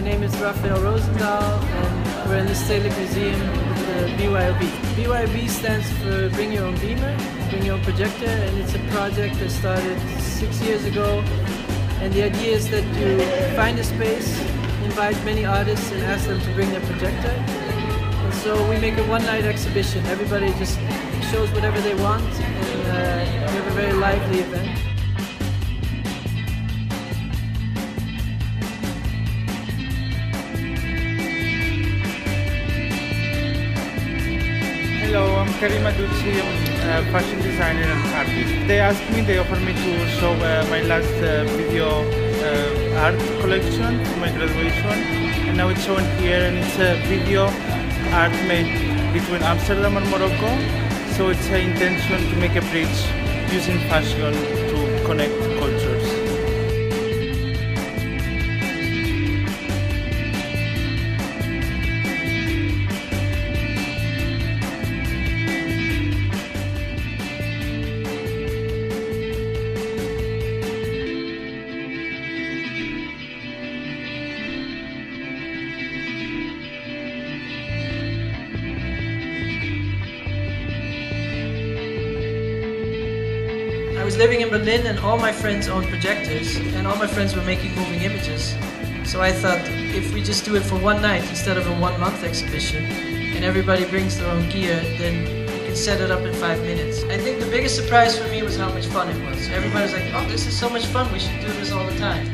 name is Rafael Roozendaal, and we're in the Stedelijk Museum with the BYOB. BYOB stands for Bring Your Own Beamer, Bring Your Own Projector, and it's a project that started six years ago. And the idea is that you find a space, invite many artists, and ask them to bring their projector. And so we make a one-night exhibition. Everybody just shows whatever they want, and uh, we have a very lively event. Karim Adduchi. I'm a fashion designer and artist. They asked me, they offered me to show uh, my last uh, video uh, art collection for my graduation. And now it's shown here and it's a video art made between Amsterdam and Morocco. So it's an intention to make a bridge using fashion to connect cultures. Living in Berlin and all my friends owned projectors and all my friends were making moving images. So I thought if we just do it for one night instead of a one month exhibition and everybody brings their own gear, then we can set it up in five minutes. I think the biggest surprise for me was how much fun it was. Everybody was like, oh, this is so much fun, we should do this all the time.